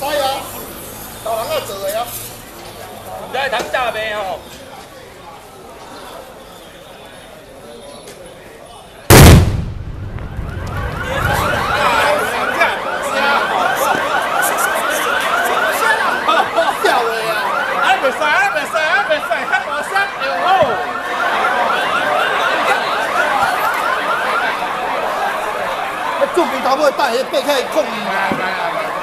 sai à tao lắng là á đây thắng trà về hả Sao rồi à? Ai mà sáng, mà sáng 做兵头尾等下爬起来抗议。